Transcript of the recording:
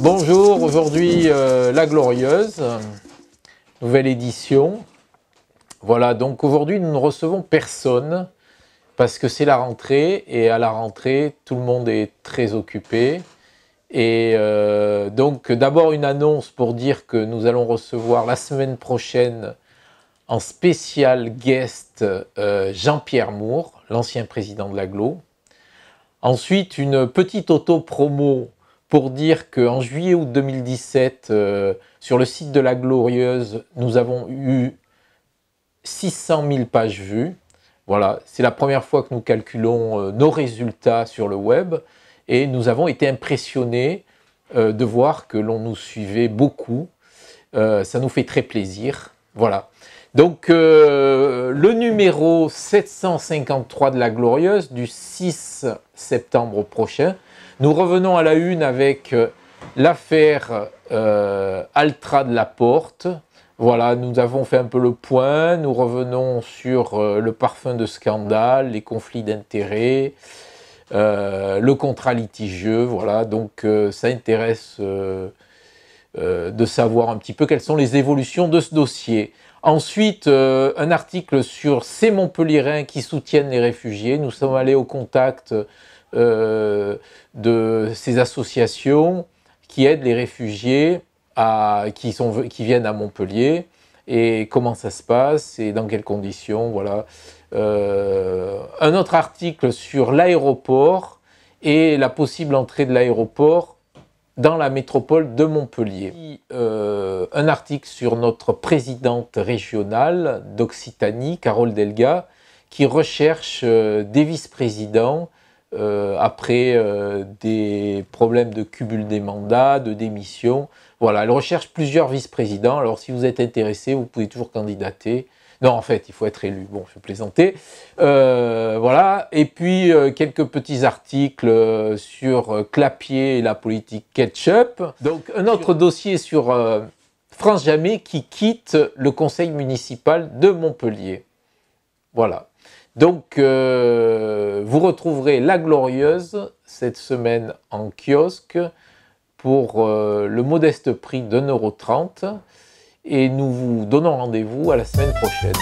Bonjour, aujourd'hui euh, La Glorieuse, nouvelle édition. Voilà, donc aujourd'hui nous ne recevons personne parce que c'est la rentrée et à la rentrée tout le monde est très occupé. Et euh, donc d'abord une annonce pour dire que nous allons recevoir la semaine prochaine en spécial guest euh, Jean-Pierre Moore, l'ancien président de l'aglo. Ensuite une petite auto-promo pour dire qu'en juillet-août 2017, euh, sur le site de la Glorieuse, nous avons eu 600 000 pages vues. Voilà, c'est la première fois que nous calculons nos résultats sur le web et nous avons été impressionnés euh, de voir que l'on nous suivait beaucoup. Euh, ça nous fait très plaisir. Voilà. Donc euh, le numéro 753 de la Glorieuse du 6 septembre prochain. Nous revenons à la une avec l'affaire Altra de la Porte. Voilà, nous avons fait un peu le point. Nous revenons sur le parfum de scandale, les conflits d'intérêts, euh, le contrat litigieux, voilà, donc euh, ça intéresse euh, de savoir un petit peu quelles sont les évolutions de ce dossier. Ensuite, un article sur ces Montpellierins qui soutiennent les réfugiés. Nous sommes allés au contact de ces associations qui aident les réfugiés qui, sont, qui viennent à Montpellier et comment ça se passe et dans quelles conditions. Voilà. Euh, un autre article sur l'aéroport et la possible entrée de l'aéroport dans la métropole de Montpellier. Euh, un article sur notre présidente régionale d'Occitanie, Carole Delga, qui recherche euh, des vice-présidents après des problèmes de cumul des mandats, de démission. Voilà, elle recherche plusieurs vice-présidents. Alors si vous êtes intéressé, vous pouvez toujours candidater. Non, en fait, il faut être élu. Bon, je vais plaisanter. Euh, voilà. Et puis, euh, quelques petits articles euh, sur Clapier et la politique ketchup. Donc, un autre dossier sur France Jamais qui quitte le conseil municipal de Montpellier. Voilà. Donc, vous retrouverez La Glorieuse cette semaine en kiosque pour le modeste prix de 1,30€ et nous vous donnons rendez-vous à la semaine prochaine.